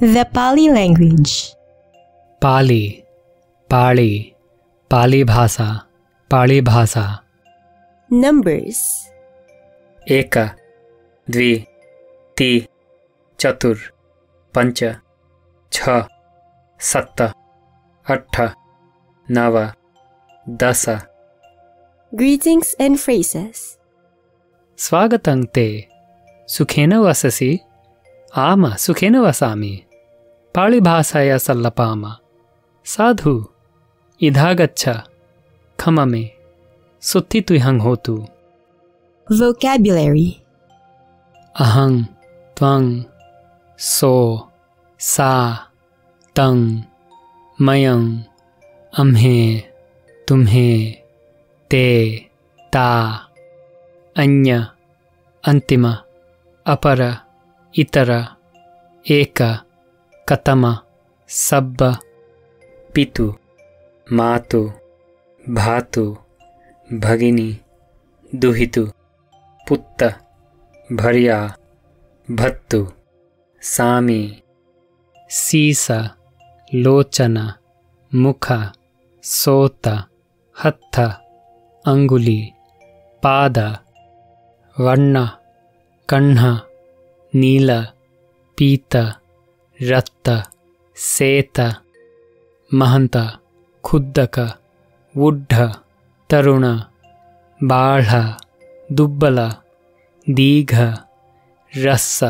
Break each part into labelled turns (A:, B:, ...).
A: The Pali language.
B: Pali, Pali, Pali Bhasa, Pali Bhasa.
A: Numbers.
B: Eka, Dvi, Ti, Chatur, Pancha, Cha, Satta, Atta, Nava, Dasa.
A: Greetings and phrases.
B: Swagatang te, Sukhena vasasi, Ama Sukhena vasami. पाळिभाषया सल्लपाम। साधु इदागच्छ खम मे सुत्थितुहं होतु।
A: Vocabulary.
B: अहं त्वं सो सा तं मयं अम्हे तुम्हें ते ता अन्य अन्तिम अपर इतर एक। कतम, सब्ब, पितु, मातु, भातु, भगिनी, दुहितु, पुत्त, भर्या, भत्तु, सामी, सीस, लोचन, मुख, सोत, हत्थ, अंगुली, पाद, वर्ण, कण्ह, नील, पीत रक्त सेत, महंत, खुद्दक, वुड्ढ, तरुण, बाढ़, दुब्बल, दीघ, रस,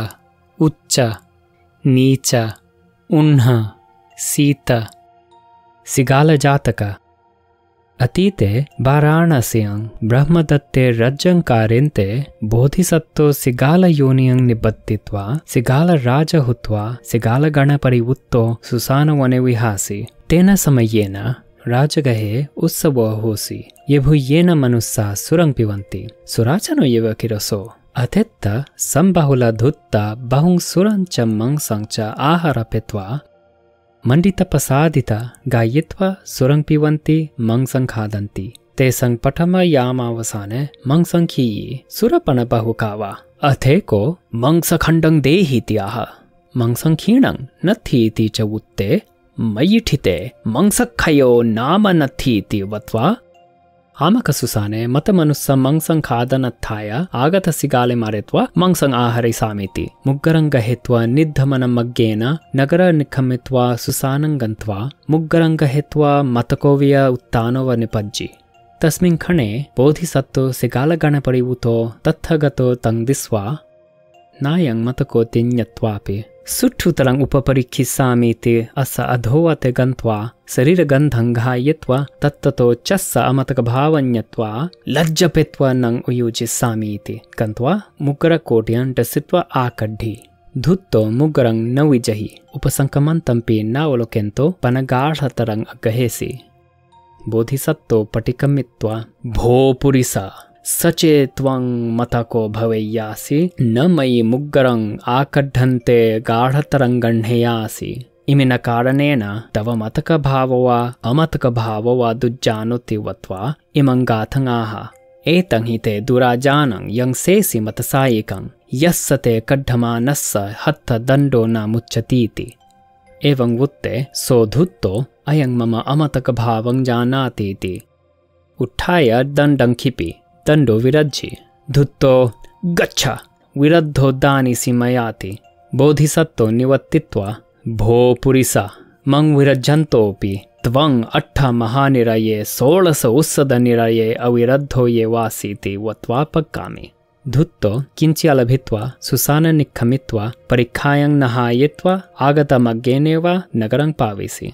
B: उच्च, नीच, उन्ह, सीत, सिगालजातक। अतीते वाराणस्यां ब्रह्मदत्ते रज्जङ्कारेन्ते बोधिसत्त्वो सिगालयोनियं निबद्धित्वा सिगालराज हुत्वा सिगालगणपरिवुत्तो सुसानवने विहासि। तेन समयेन राजगहे उत्सवो होसि येभुयेन मनुस्सा सुरं पिबन्ति सुराचनो एव किरसो। अथेत्त सम्बाहुल धुत्त बहुं सुरं च मंसं च आहार पित्वा मण्डितप्रसादित गायित्वा सुरं पिबन्ति मंसं खादन्ति तेषां पठमयामावसाने मंसं खीयि सुरपन बहुकावा अथेको मंसखण्डं देहीति आह मंसं क्षीणं नथीति च उत्ते, मयिठिते मंसखयो नाम नथीति वत्वा ಆಮಕಸುಸಾನೆ ಮತ ಮನುಸ್ಸ ಮಂಗ್ಸಂ ಖಾದನತ್ಥಾಯ ಆಗತ ಸಿಗಾಲೆ ಮಾರೆತ್ವ ಮಂಗ್ಸಂ ಆಹರಿಸಾಮಿತಿ ಮುಗ್ಗರಂಗ ಹೆತ್ವ ನಿದ್ದಮನ ಮಗ್ಗೇನ, ನಗರ ನಿಖಮಿತ್ವ ಸುಸಾನಂಗಂತ್ವ, ಮುಗ್ಗರಂಗ ಹೆತ್ವ ಮತಕೋವಿಯ ಉತ್ತಾನವ ನಿಪಜ್ಜಿ. ತಸ್ಮಿನ್ ಖಣೆ ಬೋಧಿಸತ್ತು ಸಿಗಾಲಗಣ ಪಡೆಯುವುತೋ ತತ್ಥಗತೋ ತಂಗ್ದಿಸ್ವಾ ನಾಯಂಗ್ ಮತಕೋ ಸುಕ್ಷುತಲಂ ಉಪಪರೀಕ್ಷಿ ಸಾಮೀತಿ ಅಸ ಅಧೋವತೆ ಗಂತ್ವಾ ಶರೀರಗಂಧಂ ಘಾಯತ್ವ ತತ್ತತೋ ಚಸ್ಸ ಅಮತಕ ಭಾವನ್ಯತ್ವ ಲಜ್ಜಪೆತ್ವ ನಂ ಉಯುಜಿ ಸಾಮೀತಿ ಗಂತ್ವಾ ಮುಗ್ಗರ ಕೋಟಿಯಂಟಸಿತ್ವ ಆಕಡ್ಡಿ ಧುತ್ತೋ ಮುಗ್ಗರಂ ನವಿಜಹಿ ಉಪಸಂಕಮಂತಂಪಿ ನಾವಲೊಕೆಂತೋ ಪನಗಾಢತರಂ ಅಗ್ಗಹೇಸಿ ಬೋಧಿಸತ್ತೋ ಪಟಿಕಮಿತ್ವ ಭೋ ಪುರಿಸ त्वं मतको भवेय्यासि न मयि मुग्गरं आकड्ढन्ते गाढतरङ्गह्नेयासि इमिन कारणेन तव मतकभाववा, अमतकभाववा दुज्जानुति वत्वा इमं गाथङाः एतं हि ते दुराजानं यं सेसि मतसायिकं यस्य ते कड्ढमानस्य हत्थ दण्डो न मुच्यतीति एवं वुत्ते सोऽधुत्तो अयं मम अमतकभावं जानातीति। उत्थाय दण्डं क्षिपि दण्डो विरज्झि। धुत्तो, गच्छ। विरद्धोद्दानिसि मयाति बोधिसत्तो निवत्तित्वा भो पुरिसा। मं विरज्जन्तोऽपि त्वं अट्ठ महानिरये षोडश उत्सदनिरये अविरद्धो ये वासीति वत्वा पक्कामि धुत्तो किञ्चिलभित्वा सुसाननिखमित्वा परीक्षायं नहायित्वा आगतमग्गेनेव नगरं पाविसि।